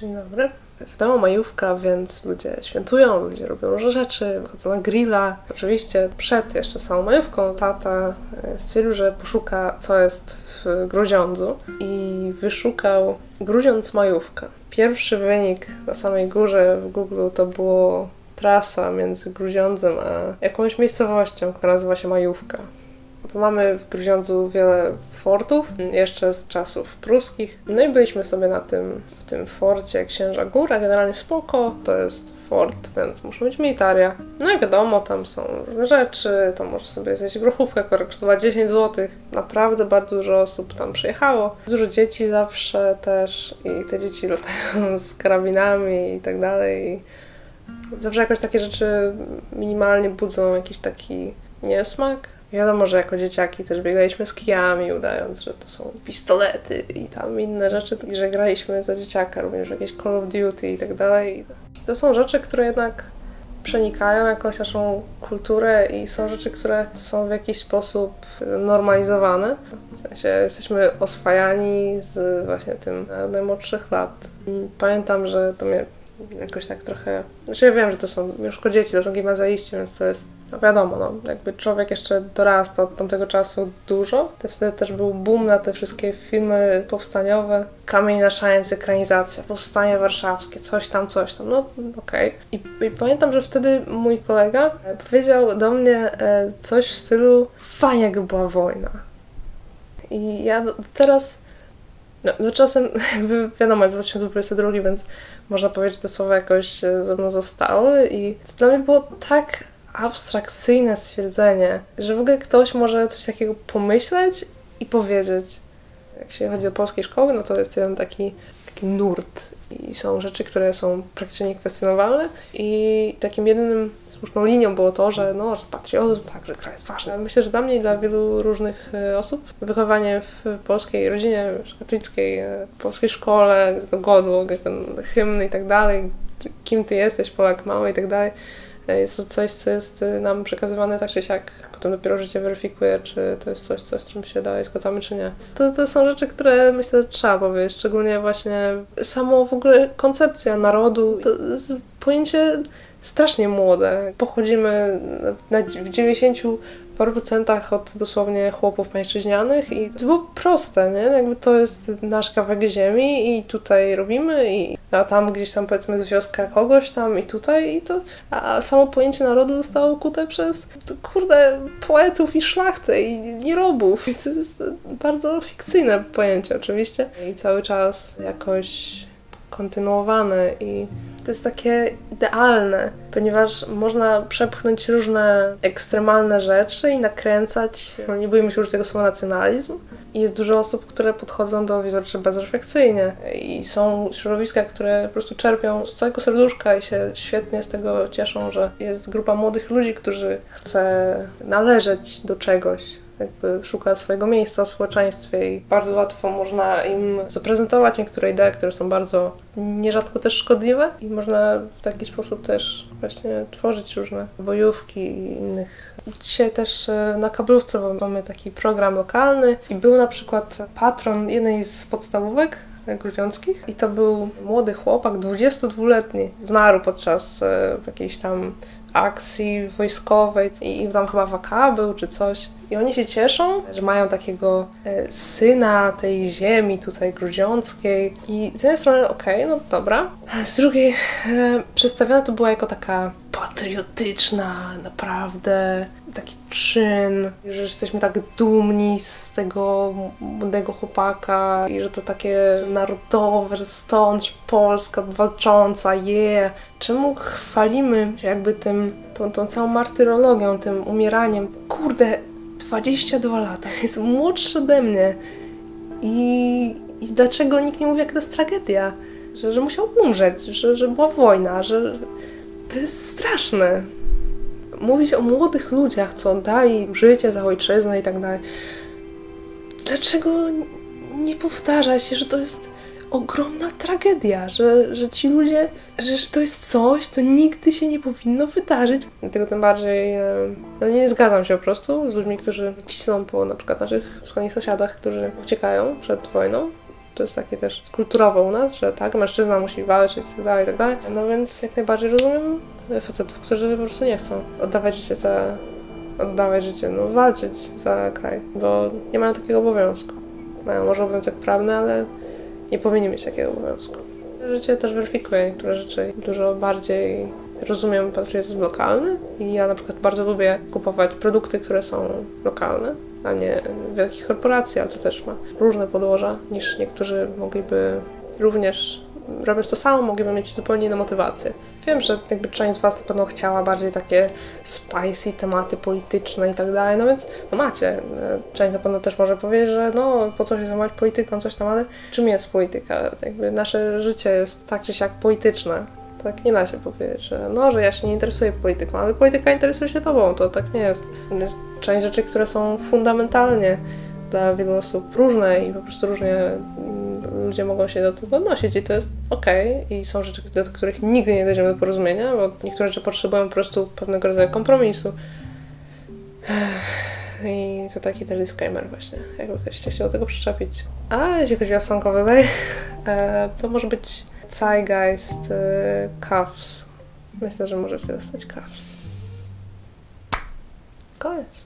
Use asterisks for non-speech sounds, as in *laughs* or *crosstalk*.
Dzień dobry. Wiadomo, majówka, więc ludzie świętują, ludzie robią różne rzeczy, wychodzą na grilla. Oczywiście przed jeszcze samą majówką tata e, stwierdził, że poszuka, co jest w Gruziądzu i wyszukał Gruziądz majówka. Pierwszy wynik na samej górze w Google to było trasa między Gruziądzem a jakąś miejscowością, która nazywa się Majówka. Mamy w Gruziądzu wiele fortów, jeszcze z czasów pruskich. No i byliśmy sobie na tym, tym forcie Księża Góra, generalnie spoko, to jest fort, więc muszą być militaria. No i wiadomo, tam są różne rzeczy, to może sobie zjeść grochówkę, która kosztowała 10 zł. Naprawdę bardzo dużo osób tam przyjechało. Dużo dzieci zawsze też i te dzieci latają *laughs* z karabinami i tak dalej. Zawsze jakoś takie rzeczy minimalnie budzą jakiś taki niesmak. Wiadomo, że jako dzieciaki też biegaliśmy z kijami, udając, że to są pistolety i tam inne rzeczy, i że graliśmy za dzieciaka, również jakieś Call of Duty i tak dalej. To są rzeczy, które jednak przenikają jakąś naszą kulturę i są rzeczy, które są w jakiś sposób normalizowane. W sensie jesteśmy oswajani z właśnie tym od najmłodszych lat. Pamiętam, że to mnie jakoś tak trochę... Znaczy ja wiem, że to są już dzieci, to są gimnazjaliści, więc to jest no wiadomo, no, jakby człowiek jeszcze dorasta od tamtego czasu dużo. To wtedy też był boom na te wszystkie filmy powstaniowe. Kamień na szaniec, ekranizacja, powstanie warszawskie, coś tam, coś tam. No okej. Okay. I, I, pamiętam, że wtedy mój kolega powiedział do mnie e, coś w stylu fajnie jakby była wojna. I ja teraz no, no czasem *laughs* jakby wiadomo, jest 2022, więc można powiedzieć, że te słowa jakoś e, ze mną zostały i dla mnie było tak abstrakcyjne stwierdzenie, że w ogóle ktoś może coś takiego pomyśleć i powiedzieć. Jak się chodzi do polskiej szkoły, no to jest jeden taki, taki nurt i są rzeczy, które są praktycznie niekwestionowalne i takim jedynym słuszną linią było to, że no, że patriotyzm, tak, że kraj jest ważny. Myślę, że dla mnie i dla wielu różnych e, osób wychowanie w polskiej rodzinie katolickiej, e, w polskiej szkole, godu, ten hymn i tak dalej, kim ty jesteś, Polak mały i tak dalej, jest to coś, co jest y, nam przekazywane tak czy siak. Potem dopiero życie weryfikuje, czy to jest coś, coś z czym się dalej zgadzamy, czy nie. To, to są rzeczy, które myślę, że trzeba powiedzieć. Szczególnie właśnie samo w ogóle koncepcja narodu. To jest pojęcie strasznie młode. Pochodzimy na, w 90 paru procentach od dosłownie chłopów pańszczyźnianych i to było proste, nie? Jakby to jest nasz kawałek ziemi i tutaj robimy i a tam gdzieś tam powiedzmy z wioska kogoś tam i tutaj i to, a samo pojęcie narodu zostało ukute przez kurde poetów i szlachtę i nierobów i to jest bardzo fikcyjne pojęcie oczywiście i cały czas jakoś kontynuowane i to jest takie idealne, ponieważ można przepchnąć różne ekstremalne rzeczy i nakręcać, no nie boimy się już tego słowa nacjonalizm. I jest dużo osób, które podchodzą do rzeczy bezrefleksyjnie i są środowiska, które po prostu czerpią z całego serduszka i się świetnie z tego cieszą, że jest grupa młodych ludzi, którzy chce należeć do czegoś, jakby szuka swojego miejsca w społeczeństwie i bardzo łatwo można im zaprezentować niektóre idee, które są bardzo nierzadko też szkodliwe i można w taki sposób też właśnie tworzyć różne bojówki i innych. Dzisiaj też e, na kablówce mamy taki program lokalny i był na przykład patron jednej z podstawówek grudziąckich i to był młody chłopak, 22-letni, zmarł podczas e, jakiejś tam akcji wojskowej i tam chyba waka był czy coś. I oni się cieszą, że mają takiego e, syna tej ziemi tutaj grudziąckiej. I z jednej strony okej, okay, no dobra. A z drugiej e, przedstawiona to była jako taka patriotyczna, naprawdę taki czyn, że jesteśmy tak dumni z tego młodego chłopaka i że to takie narodowe, że stąd, że Polska walcząca, je. Yeah. Czemu chwalimy się jakby tym, tą, tą całą martyrologią, tym umieraniem? Kurde, 22 lata, *laughs* jest młodszy ode mnie. I, i dlaczego nikt nie mówi, jak to jest tragedia? Że, że musiał umrzeć, że, że była wojna, że to jest straszne. Mówić o młodych ludziach, co oddali życie za ojczyznę i tak dalej. Dlaczego nie powtarza się, że to jest ogromna tragedia, że, że ci ludzie, że, że to jest coś, co nigdy się nie powinno wydarzyć. Dlatego tym bardziej no nie zgadzam się po prostu z ludźmi, którzy cisną po na przykład naszych wschodnich sąsiadach, którzy uciekają przed wojną. To jest takie też kulturowe u nas, że tak, mężczyzna musi walczyć i tak dalej, i tak dalej. No więc jak najbardziej rozumiem facetów, którzy po prostu nie chcą oddawać życie za... oddawać życie, no walczyć za kraj, bo nie mają takiego obowiązku. Mają może obowiązek prawny, ale nie powinni mieć takiego obowiązku. Życie też weryfikuje niektóre rzeczy dużo bardziej rozumiem patriotyzm lokalny i ja na przykład bardzo lubię kupować produkty, które są lokalne, a nie wielkich korporacji, ale to też ma różne podłoża niż niektórzy mogliby również robiąc to samo, mogliby mieć zupełnie inną motywację. Wiem, że jakby część z Was na pewno chciała bardziej takie spicy tematy polityczne i tak dalej, no więc no macie. Część na pewno też może powiedzieć, że no po co się zajmować polityką, coś tam, ale czym jest polityka? Jakby nasze życie jest tak czy siak polityczne. Tak nie da się powiedzieć, że no, że ja się nie interesuję polityką, ale polityka interesuje się tobą, to tak nie jest. Jest część rzeczy, które są fundamentalnie dla wielu osób różne i po prostu różnie ludzie mogą się do tego odnosić i to jest okej okay. i są rzeczy, do których nigdy nie dojdziemy do porozumienia, bo niektóre rzeczy potrzebują po prostu pewnego rodzaju kompromisu. I to taki też disclaimer właśnie, jakby ktoś się chciał tego przyczepić. A jeśli chodzi o Song of the Day, to może być Zeitgeist e, Cuffs. Myślę, że możecie dostać Cuffs. Koniec.